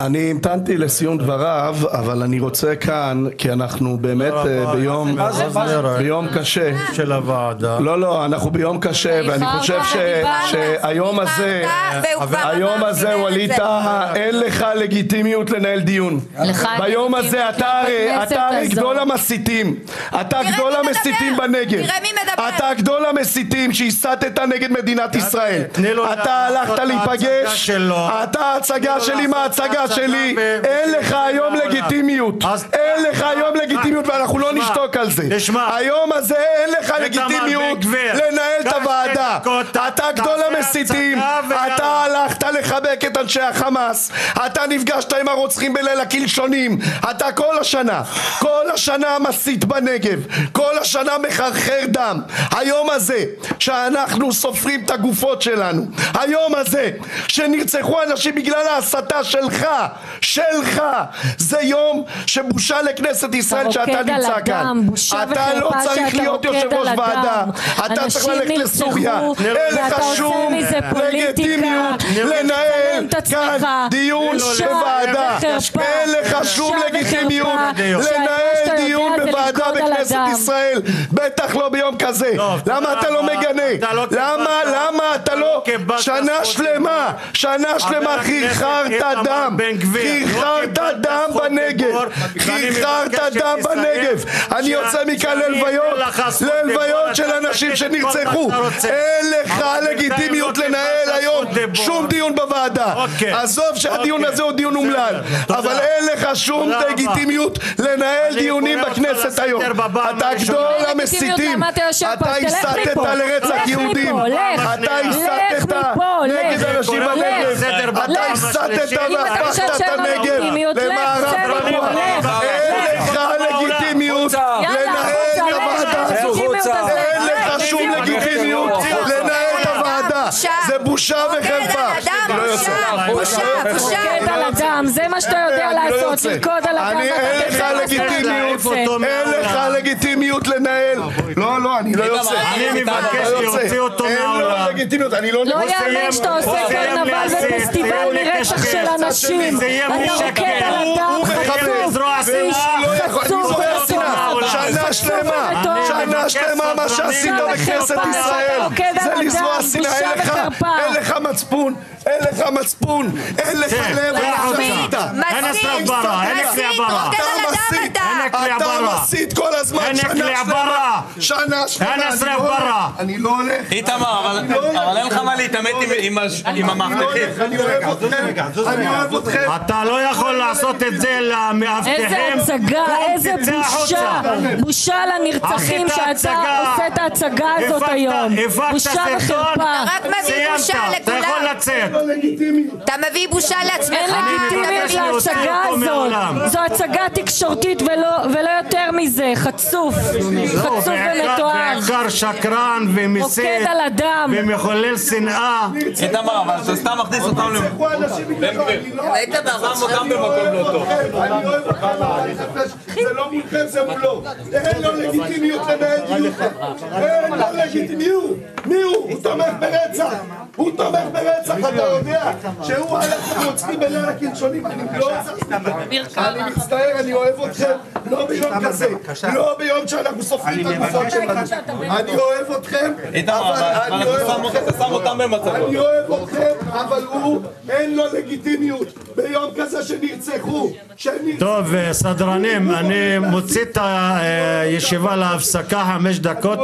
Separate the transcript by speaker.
Speaker 1: אני המתנתי לסיום דבריו, אבל אני רוצה כאן, כי אנחנו באמת אה, ביום, ביום קשה.
Speaker 2: של הוועדה.
Speaker 1: לא, לא, אנחנו ביום קשה, ואני חושב ש- שהיום הזה, היום הזה, ווליד טאהא, אין לך לגיטימיות לנהל דיון. ביום הזה אתה הרי. גדול המסיתים. אתה גדול? המסיתים בנגב. אתה גדול המסיתים שהסתת נגד מדינת ישראל. אתה הלכת להיפגש. אתה ההצגה שלי מה שלי, אין לך היום. לגיטימיות. אין לך היום לגיטימיות ואנחנו לא נשתוק על זה. היום הזה אין לך לגיטימיות לנהל את הוועדה. אתה גדול המסיתים, אתה. הלכת לחבק את אנשי החמאס, אתה נפגשת עם הרוצחים בליל הקלשונים, אתה כל השנה, כל השנה מסית בנגב, כל השנה מחרחר דם. היום הזה שאנחנו סופרים את הגופות שלנו, היום הזה שנרצחו אנשים בגלל ההסתה שלך, שלך, זה יום שבושה לכנסת ישראל שאתה נמצא
Speaker 3: הדם,
Speaker 1: כאן.
Speaker 3: בושה
Speaker 1: אתה לא צריך
Speaker 3: שאתה
Speaker 1: להיות יושב ראש. ועדה, אתה צריך ללכת לסוריה, אין לך שום. לגיטימיות לנהל. כאן דיון בוועדה. אין לך שום לגיטימיות לנהל דיון בוועדה בכנסת. ישראל, בטח לא ביום כזה. למה אתה לא. מגנה?
Speaker 2: לא
Speaker 1: למה, למה אתה
Speaker 2: לא
Speaker 1: לא... שנה שלמה. שנה שלמה חרחרת דם,
Speaker 2: לא
Speaker 1: חרחרת דם בנגב, חרחרת דם בנגב. אני יוצא מכאן ללוויות, ללוויות של אנשים שנרצחו. אין לך לגיטימיות
Speaker 2: לא
Speaker 1: לנהל היום. שום דיון בוועדה.
Speaker 2: אוקיי.
Speaker 1: עזוב שהדיון
Speaker 2: אוקיי.
Speaker 1: הזה הוא דיון אומלל. אבל אין לך שום. לגיטימיות לנהל דיונים בכנסת היום. אתה. גדול המסיתים.
Speaker 3: אתה
Speaker 1: הסתת. לרצח יהודים.
Speaker 3: מפה, לך.
Speaker 1: אתה
Speaker 3: לך
Speaker 1: הסתת נגד
Speaker 3: לך.
Speaker 1: אנשים
Speaker 2: לך.
Speaker 1: בנגב. אתה הסתת והפכת את הנגב למערב פרוע.
Speaker 3: לך.
Speaker 1: אין לך לגיטימיות לנהל את הוועדה
Speaker 3: לך.
Speaker 1: הזאת. אין
Speaker 3: לך.
Speaker 1: לך שום
Speaker 3: לגיטימיות.
Speaker 1: לנהל את הוועדה. זה בושה
Speaker 4: על
Speaker 1: וחרפה. אני לא
Speaker 4: בושה. בושה,
Speaker 1: לא
Speaker 4: בושה.
Speaker 3: רוקד על הדם, זה מה שאתה יודע
Speaker 1: אני לא
Speaker 3: לעשות,
Speaker 1: יוצא.
Speaker 3: לרקוד על הדם.
Speaker 1: אני-
Speaker 3: ואתה
Speaker 1: אין לך
Speaker 3: תצא מה שאתה
Speaker 1: לגיטימיות,
Speaker 3: רוצה.
Speaker 1: אין לך לגיטימיות לנהל. לא, לא, אני לא יוצא.
Speaker 2: אני מבקש
Speaker 1: לא יוצא.
Speaker 2: להוציא אותו
Speaker 1: אין
Speaker 2: מהאולם.
Speaker 1: לו לגיטימיות, אני לא...
Speaker 3: לא
Speaker 1: הוא
Speaker 3: יאמן
Speaker 1: מה. שעשית בכנסת ישראל. זה לזרוע שנאה, אין לך,
Speaker 3: וחרפה.
Speaker 1: אין לך מצפון, אין לך מצפון, אין לך
Speaker 2: צא,
Speaker 1: לב, אתה מסית,
Speaker 4: אתה.
Speaker 1: מסית כל הזמן, שנה שלמה. שנה שלמה, אני לא הולך. אני לא הולך,
Speaker 5: איתמר, אבל אבל אין לך מה להתעמת עם- עם הש- עם
Speaker 1: אני לא
Speaker 5: המאבטחים.
Speaker 1: הולך, אני אוהב אתכם.
Speaker 2: אתה לא יכול לעשות את זה למאבטחים.
Speaker 3: איזה בושה, לנרצחים שאתה. עושה את ההצגה הזאת היום. בושה. וחרפה.
Speaker 4: רק מביא
Speaker 2: סיימת,
Speaker 4: בושה
Speaker 2: אתה יכול
Speaker 4: לכולם.
Speaker 2: לצאת.
Speaker 1: לא.
Speaker 4: אתה מביא בושה לעצמך.
Speaker 3: אין לגיטימיות. להצגה הזאת. זו הצגה תקשורתית ולא ולא יותר מזה. חצוף. חצוף
Speaker 2: בעיקר-
Speaker 3: ומתועב.
Speaker 2: בעיקר שקרן ומסית
Speaker 3: רוקד על הדם.
Speaker 2: ומחולל שנאה.
Speaker 5: איתמר, אבל אתה סתם מכניס אותם ל...
Speaker 1: נרצחו אנשים בגללו, אני לא...
Speaker 5: היית שם אותם במקום לא טוב.
Speaker 1: זה לא מולכם, זה מולו. אין לו לגיטימיות לנהל דיון. אין לו לגיטימיות. מי הוא? הוא תומך ברצח. הוא תומך ברצח, אתה יודע שהוא הלך לרוצחים בליל הקלשונים. אני לא. אני מצטער, אני אוהב אתכם. לא ביום כזה. לא ביום שאנחנו סופרים את הגופות שלנו. אני אוהב אתכם, אבל אני
Speaker 5: אתה
Speaker 1: אוהב אתכם. אני. אוהב אתכם, אבל הוא, אין לו לגיטימיות. ביום כזה שנרצחו, שנרצחו.
Speaker 2: טוב, אה, סדרנים, אני מוציא את הישיבה להפסקה חמש דקות,